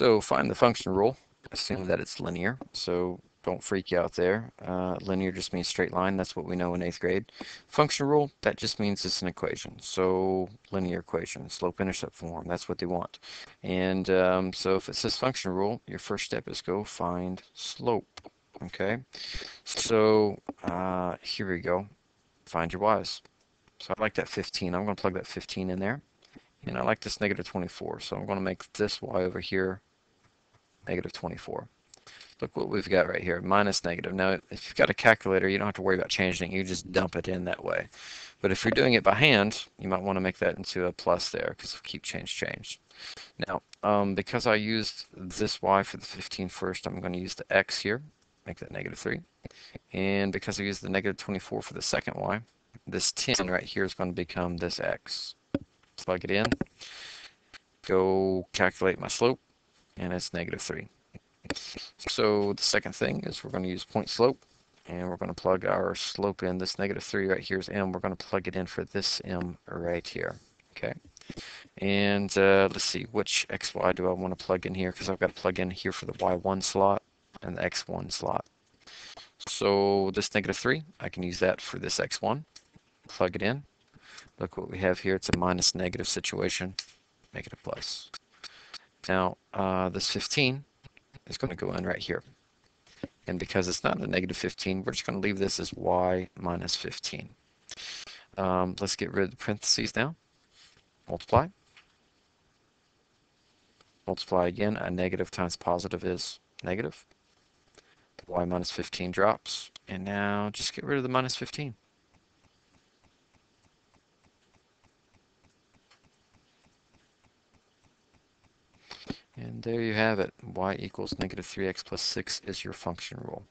So find the function rule. Assume that it's linear. So don't freak out there. Uh, linear just means straight line. That's what we know in eighth grade. Function rule, that just means it's an equation. So linear equation, slope-intercept form, that's what they want. And um, so if it says function rule, your first step is go find slope. Okay, so uh, here we go. Find your y's. So I like that 15. I'm going to plug that 15 in there. And I like this negative 24. So I'm going to make this y over here negative 24 look what we've got right here, minus negative. Now, if you've got a calculator, you don't have to worry about changing it. You just dump it in that way. But if you're doing it by hand, you might want to make that into a plus there because keep change change. Now, um, because I used this y for the 15 first, I'm going to use the x here, make that negative 3. And because I used the negative 24 for the second y, this 10 right here is going to become this x. Plug it in, go calculate my slope, and it's negative 3. So the second thing is we're going to use point slope and we're going to plug our slope in. This negative 3 right here is m. We're going to plug it in for this m right here. Okay. And uh, let's see, which xy do I want to plug in here? Because I've got to plug in here for the y1 slot and the x1 slot. So this negative 3, I can use that for this x1. Plug it in. Look what we have here. It's a minus negative situation. Make it a plus. Now, uh, this 15, is going to go in right here. And because it's not a negative 15, we're just going to leave this as y minus 15. Um, let's get rid of the parentheses now. Multiply. Multiply again. A negative times positive is negative. The y minus 15 drops. And now just get rid of the minus 15. And there you have it. y equals negative 3x plus 6 is your function rule.